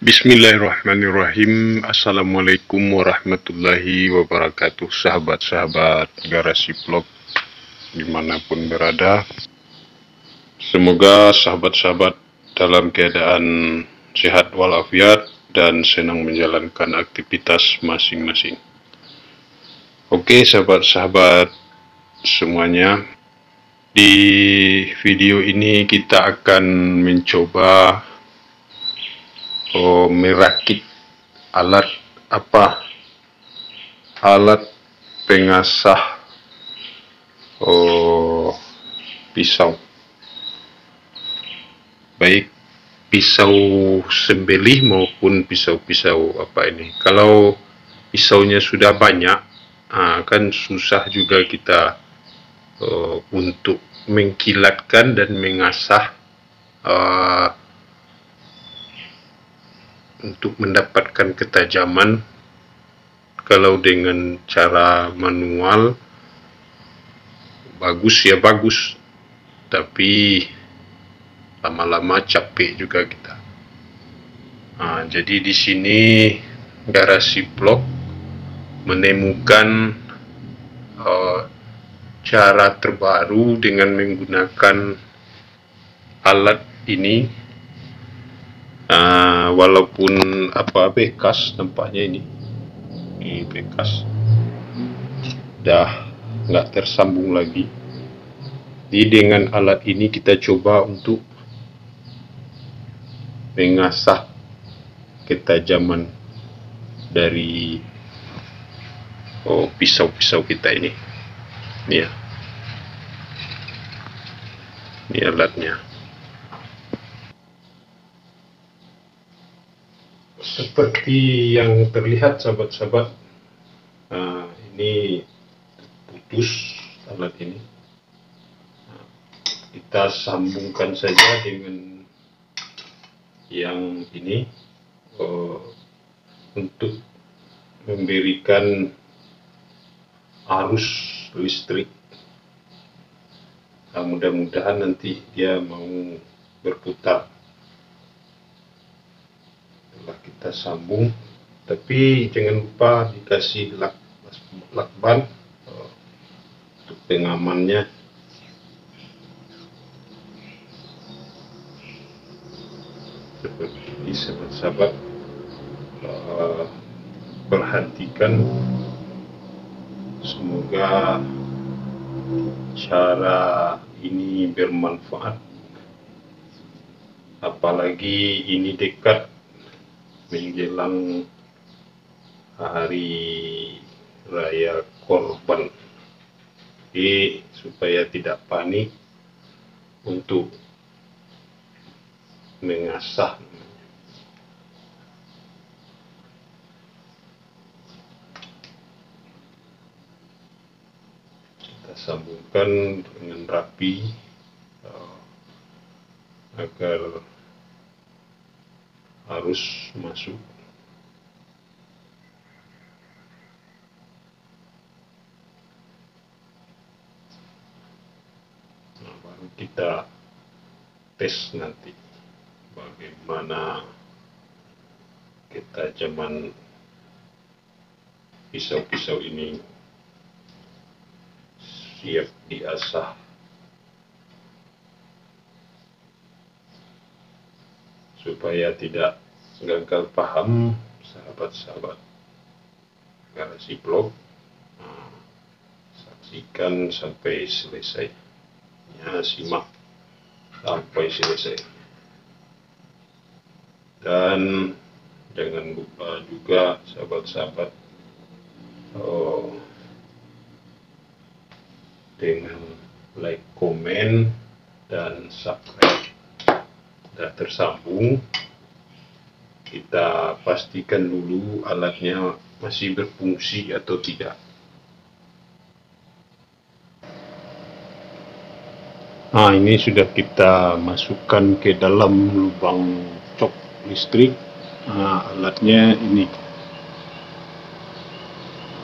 Bismillahirrahmanirrahim. Assalamualaikum warahmatullahi wabarakatuh. Sahabat-sahabat garasi vlog Di mana pun berada Semoga sahabat-sahabat dalam keadaan sehat walafiat Dan senang menjalankan aktivitas masing-masing. Oke sahabat-sahabat semuanya Di video ini kita akan mencoba oh, merakit alat apa? Alat pengasah. Oh, pisau. Baik pisau sembelih maupun pisau-pisau apa ini? Kalau pisaunya sudah banyak ah, kan susah juga kita uh, untuk mengkilatkan dan mengasah uh, untuk mendapatkan ketajaman. Kalau dengan cara manual bagus ya bagus. Tapi lama-lama capek juga kita. Nah, jadi di sini garasi blok menemukan uh, cara terbaru dengan menggunakan alat ini uh, walaupun apa bekas tempatnya ini. Ini bekas dah nggak tersambung lagi. Jadi dengan alat ini kita coba untuk mengasah ketajaman dari oh pisau-pisau kita ini. Ini ya ini alatnya seperti yang terlihat sahabat-sahabat nah, ini putus alat ini. Nah, kita sambungkan saja dengan yang ini uh, untuk memberikan arus listrik. Nah, mudah-mudahan nanti dia mau berputar kita sambung. Tapi jangan lupa dikasih lak lakban uh, untuk pengamannya. Seperti sahabat-sahabat uh, perhatikan. Semoga cara ini bermanfaat. Apalagi ini dekat menjelang hari raya korban. Jadi supaya tidak panik untuk mengasah. Kita sambungkan dengan rapi uh, agar harus masuk. Nah, baru kita tes nanti bagaimana ketajaman pisau-pisau ini siap diasah supaya tidak gagal paham sahabat-sahabat. Garasi blog nah, saksikan sampai selesai. Ya simak sampai selesai. Dan jangan lupa juga sahabat-sahabat oh, dengan like, komen, dan subscribe sudah tersambung kita pastikan dulu alatnya masih berfungsi atau tidak. Nah ini sudah kita masukkan ke dalam lubang cok listrik. Nah, alatnya ini.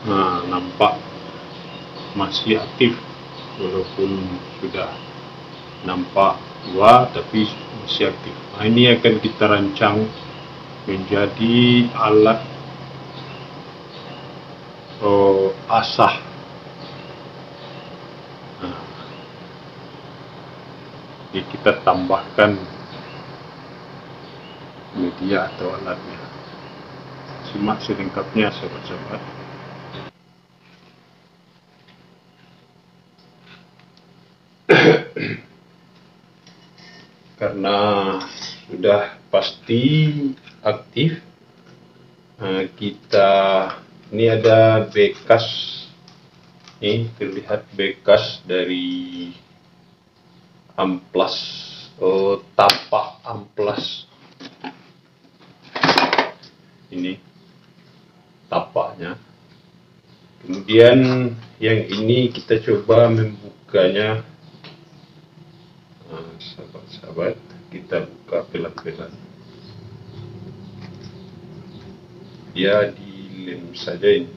Nah nampak masih aktif walaupun sudah nampak tua tapi masih aktif nah ini akan kita rancang menjadi alat oh, asah. Nah, jadi kita tambahkan media atau alatnya. Simak selengkapnya sobat-sobat karena sudah pasti aktif. Nah, kita ini ada bekas. Ini terlihat bekas dari amplas. Oh, tapak amplas. Ini tapaknya. Kemudian yang ini kita coba membukanya sahabat-sahabat kita buka pelan-pelan dia dilem saja ini.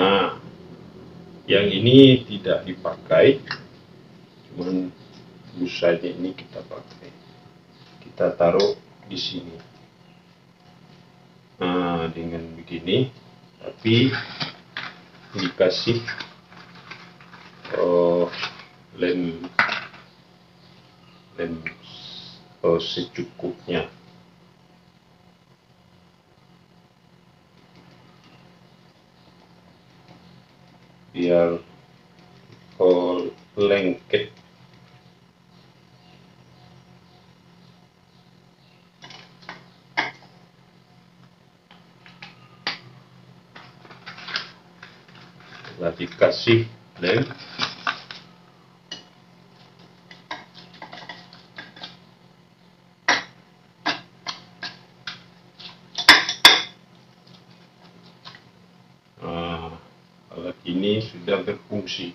Nah yang ini tidak dipakai cuman busanya ini kita pakai. Kita taruh di sini nah dengan begini tapi dikasih oh, lem lem oh, secukupnya. Biar oh, lengket dikasih lem nah, alat ini sudah berfungsi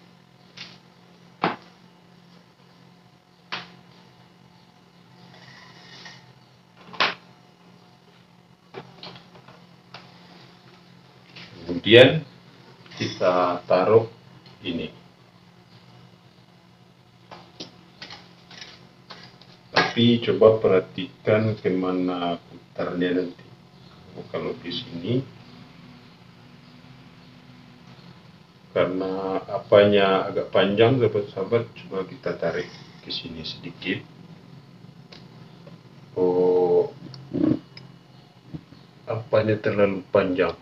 kemudian kita taruh ini. Tapi coba perhatikan ke mana putarnya nanti. Kalau di sini karena apanya agak panjang sahabat-sahabat coba kita tarik ke sini sedikit. Oh apanya terlalu panjang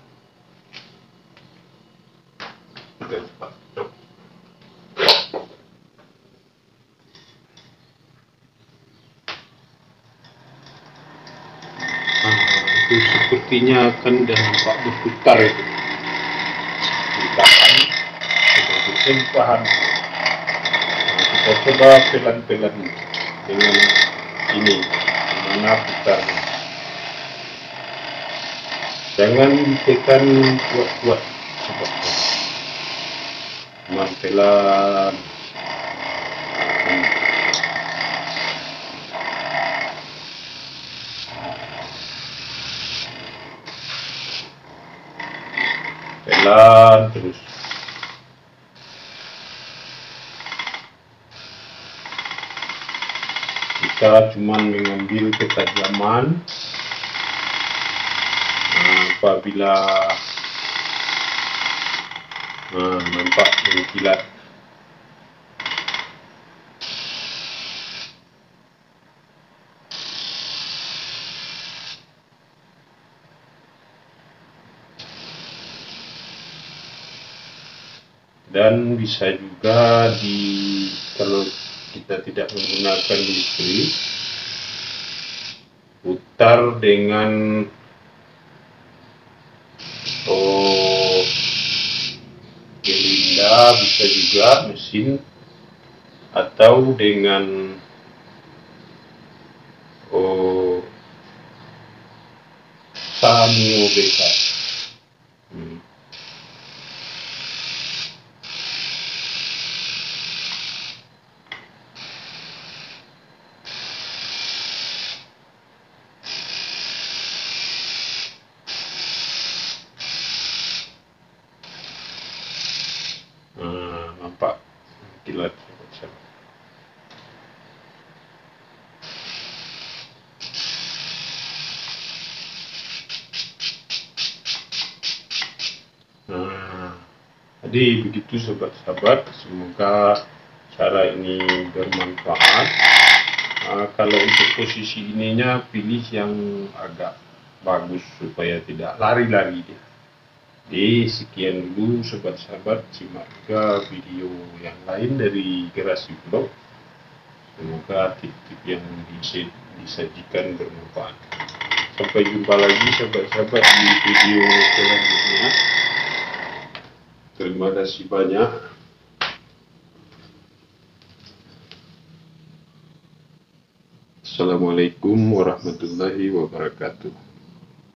itu sepertinya akan dan nampak berputar itu. Ditahan tempahan nah, kita coba pelan-pelan dengan ini mana putar jangan ditekan kuat-kuat cuma pelan pelan terus. Kita cuma mengambil ketajaman. Nah, apabila nah, nampak mengkilat dan bisa juga di kalau kita tidak menggunakan listrik putar dengan oh, bisa juga mesin atau dengan oh, Sanyo BK. Hmm. Nah, nampak kilat Nah, jadi begitu sobat-sobat, semoga cara ini bermanfaat. Nah, kalau untuk posisi ininya pilih yang agak bagus supaya tidak lari-lari dia. Jadi sekian dulu sobat-sobat, simak juga video yang lain dari Gerasi Vlog. Semoga tip-tip yang disajikan bermanfaat. Sampai jumpa lagi sobat-sobat di video selanjutnya. Terima kasih banyak. Assalamualaikum warahmatullahi wabarakatuh.